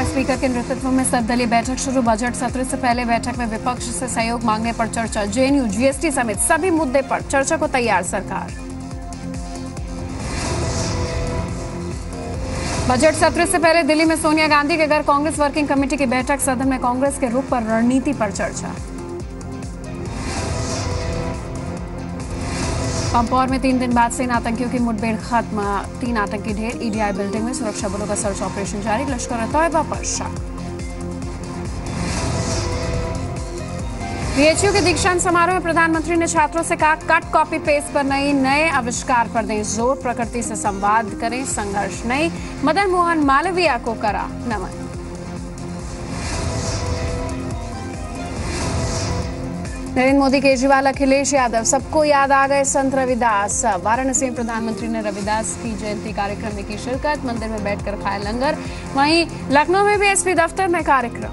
विधायक स्पीकर के नेतृत्व में सर्वदलीय बैठक शुरू। बजट सत्र से पहले बैठक में विपक्ष से सहयोग मांगने पर चर्चा। जेएनयू, जीएसटी समेत सभी मुद्दे पर चर्चा को तैयार, सरकार। बजट सत्र से पहले दिल्ली में सोनिया गांधी के घर कांग्रेस वर्किंग कमेटी की बैठक। सदन में कांग्रेस के रूप पर रणनीति पर चर्चा। पंपौर में तीन दिन बाद से इन आतंकियों की मुठभेड़ खत्म। तीन आतंकी ढेर ईडीआई बिल्डिंग में सुरक्षा बलों का सर्च ऑपरेशन जारी। लश्कर तैयबा पर शक। बीएचयू के दीक्षांत समारोह में प्रधानमंत्री ने छात्रों से कहा, कट कॉपी पेस्ट पर नहीं नए आविष्कार पर दें ज़ोर। प्रकृति से संवाद करें, संघर्ष नहीं। मदन मोहन मालवीय को करा नमन। नरेंद्र मोदी, केजरीवाल, अखिलेश यादव, सबको याद आ गए संत रविदास। वाराणसी में प्रधानमंत्री ने रविदास की जयंती कार्यक्रम में की शिरकत, मंदिर में बैठकर खाया लंगर। वहीं लखनऊ में भी एसपी दफ्तर में कार्यक्रम।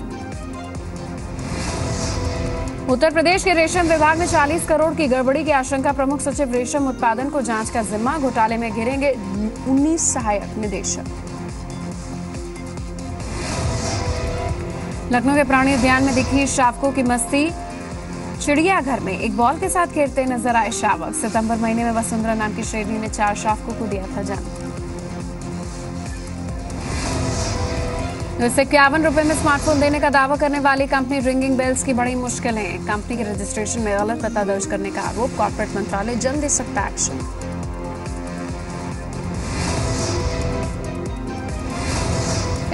उत्तर प्रदेश के रेशम विभाग में 40 करोड़ की गड़बड़ी की आशंका, प्रमुख सचिव रेशम उत्पादन को जाँच का जिम्मा, घोटाले में घिरेंगे 19 सहायक निदेशक। लखनऊ के प्राणी उद्यान में दिखी शावकों की मस्ती चिड़ियाघर में एक बॉल के साथ खेलते नज़र आए शावक। सितंबर महीने में वसुंधरा नाम की श्रेणी ने चार शावकों को दिया था जन्म। इससे इक्यावन रुपए में स्मार्टफ़ोन देने का दावा करने वाली कंपनी रिंगिंग बेल्स की बड़ी मुश्किल। है कंपनी के रजिस्ट्रेशन में गलत पता दर्ज करने का आरोप। कॉर्पोरेट मंत्रालय जल्द दे सकता एक्शन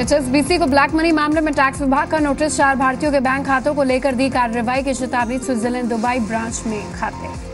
एचएसबीसी को ब्लैक मनी मामले में टैक्स विभाग का नोटिस, चार भारतीयों के बैंक खातों को लेकर दी कार्रवाई की चेतावनी स्विट्जरलैंड दुबई ब्रांच में खाते।